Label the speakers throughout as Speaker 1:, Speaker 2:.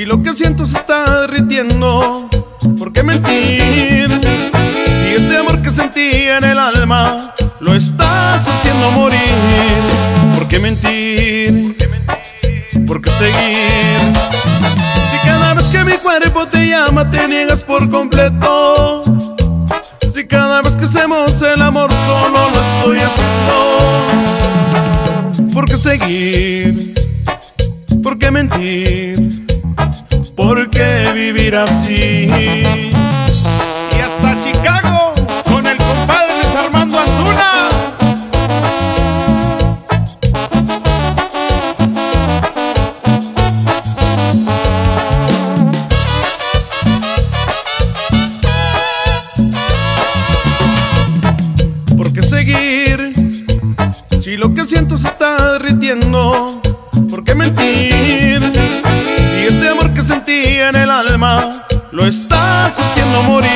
Speaker 1: lo que siento se está derritiendo, ¿por qué mentir? Si este amor que sentí en el alma lo estás haciendo morir, ¿por qué mentir? ¿Por qué seguir? Si cada vez que mi cuerpo te llama te niegas por completo. Si cada vez que hacemos el amor solo lo estoy haciendo. ¿Por qué seguir? ¿Por qué mentir? ¿Por qué vivir así?
Speaker 2: Y hasta Chicago con el compadre Luis Armando Antuna.
Speaker 1: ¿Por qué seguir? Si lo que siento se está derritiendo, lo estás haciendo morir,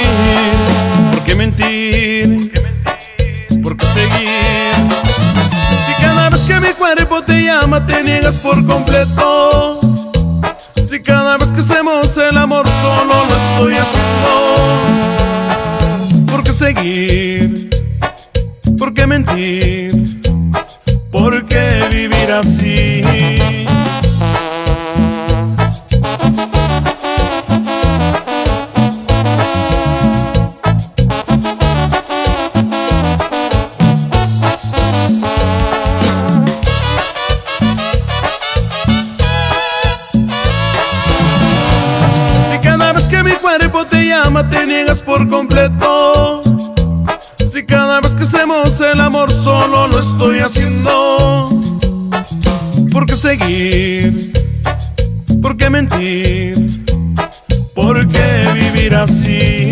Speaker 1: ¿por qué mentir? ¿Por qué seguir? Si cada vez que mi cuerpo te llama te niegas por completo. Si cada vez que hacemos el amor solo lo estoy haciendo. ¿Por qué seguir? ¿Por qué mentir? ¿Por qué vivir así? Te llama te niegas por completo. Si cada vez que hacemos el amor solo lo estoy haciendo. ¿Por qué seguir? ¿Por qué mentir? ¿Por qué vivir así?